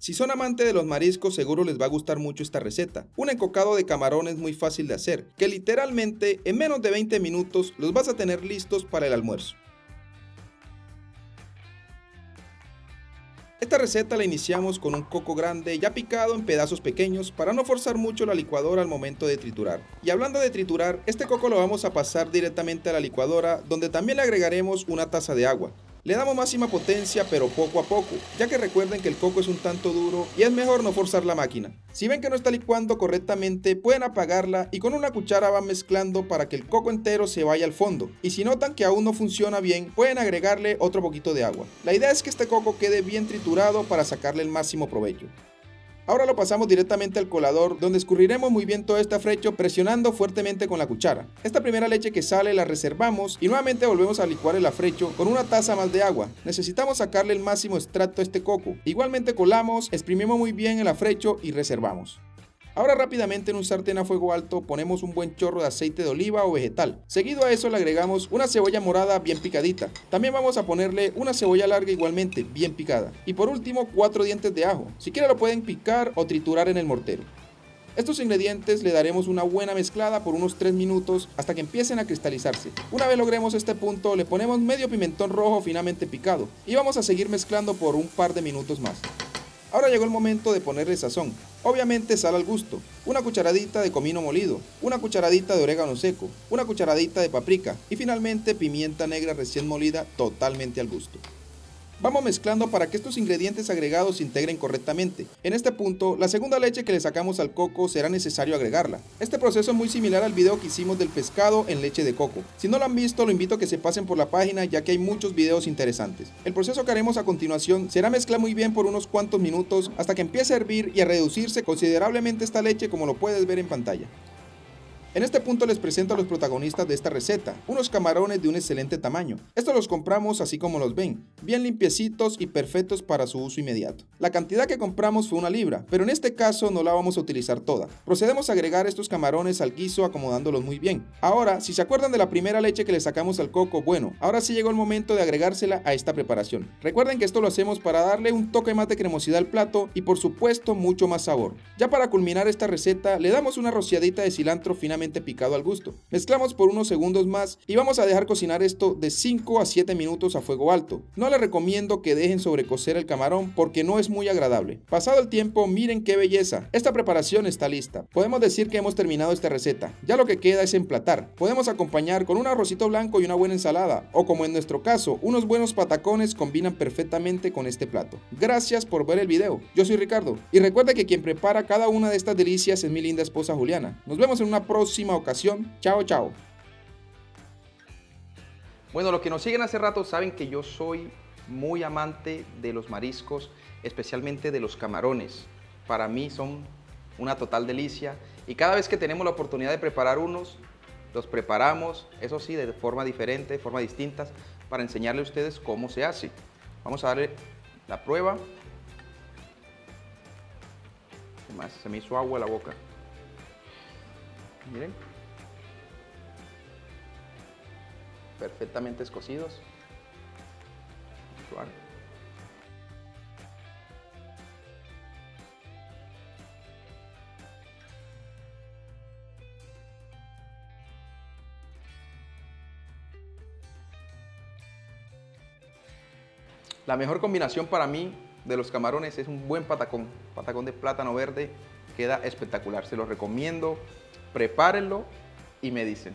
Si son amantes de los mariscos seguro les va a gustar mucho esta receta. Un encocado de camarones muy fácil de hacer, que literalmente en menos de 20 minutos los vas a tener listos para el almuerzo. Esta receta la iniciamos con un coco grande ya picado en pedazos pequeños para no forzar mucho la licuadora al momento de triturar. Y hablando de triturar, este coco lo vamos a pasar directamente a la licuadora donde también le agregaremos una taza de agua. Le damos máxima potencia pero poco a poco, ya que recuerden que el coco es un tanto duro y es mejor no forzar la máquina. Si ven que no está licuando correctamente, pueden apagarla y con una cuchara van mezclando para que el coco entero se vaya al fondo. Y si notan que aún no funciona bien, pueden agregarle otro poquito de agua. La idea es que este coco quede bien triturado para sacarle el máximo provecho. Ahora lo pasamos directamente al colador donde escurriremos muy bien todo este afrecho presionando fuertemente con la cuchara. Esta primera leche que sale la reservamos y nuevamente volvemos a licuar el afrecho con una taza más de agua. Necesitamos sacarle el máximo extracto a este coco. Igualmente colamos, exprimimos muy bien el afrecho y reservamos. Ahora rápidamente en un sartén a fuego alto ponemos un buen chorro de aceite de oliva o vegetal. Seguido a eso le agregamos una cebolla morada bien picadita. También vamos a ponerle una cebolla larga igualmente bien picada. Y por último cuatro dientes de ajo. Si quieren lo pueden picar o triturar en el mortero. Estos ingredientes le daremos una buena mezclada por unos 3 minutos hasta que empiecen a cristalizarse. Una vez logremos este punto le ponemos medio pimentón rojo finamente picado y vamos a seguir mezclando por un par de minutos más. Ahora llegó el momento de ponerle sazón. Obviamente sal al gusto, una cucharadita de comino molido, una cucharadita de orégano seco, una cucharadita de paprika y finalmente pimienta negra recién molida totalmente al gusto. Vamos mezclando para que estos ingredientes agregados se integren correctamente. En este punto, la segunda leche que le sacamos al coco será necesario agregarla. Este proceso es muy similar al video que hicimos del pescado en leche de coco. Si no lo han visto, lo invito a que se pasen por la página ya que hay muchos videos interesantes. El proceso que haremos a continuación será mezclar muy bien por unos cuantos minutos hasta que empiece a hervir y a reducirse considerablemente esta leche como lo puedes ver en pantalla. En este punto les presento a los protagonistas de esta receta, unos camarones de un excelente tamaño. Estos los compramos así como los ven, bien limpiecitos y perfectos para su uso inmediato. La cantidad que compramos fue una libra, pero en este caso no la vamos a utilizar toda. Procedemos a agregar estos camarones al guiso acomodándolos muy bien. Ahora, si se acuerdan de la primera leche que le sacamos al coco, bueno, ahora sí llegó el momento de agregársela a esta preparación. Recuerden que esto lo hacemos para darle un toque más de cremosidad al plato y por supuesto mucho más sabor. Ya para culminar esta receta, le damos una rociadita de cilantro finamente picado al gusto. Mezclamos por unos segundos más y vamos a dejar cocinar esto de 5 a 7 minutos a fuego alto. No les recomiendo que dejen sobrecocer el camarón porque no es muy agradable. Pasado el tiempo, miren qué belleza. Esta preparación está lista. Podemos decir que hemos terminado esta receta. Ya lo que queda es emplatar. Podemos acompañar con un arrocito blanco y una buena ensalada o como en nuestro caso, unos buenos patacones combinan perfectamente con este plato. Gracias por ver el video. Yo soy Ricardo y recuerda que quien prepara cada una de estas delicias es mi linda esposa Juliana. Nos vemos en una próxima ocasión. Chao, chao. Bueno, los que nos siguen hace rato saben que yo soy muy amante de los mariscos, especialmente de los camarones. Para mí son una total delicia y cada vez que tenemos la oportunidad de preparar unos, los preparamos, eso sí, de forma diferente, de forma distintas, para enseñarle a ustedes cómo se hace. Vamos a darle la prueba. Se me hizo agua la boca. Miren. Perfectamente escocidos. La mejor combinación para mí de los camarones es un buen patacón. Patacón de plátano verde queda espectacular. Se lo recomiendo prepárenlo y me dicen.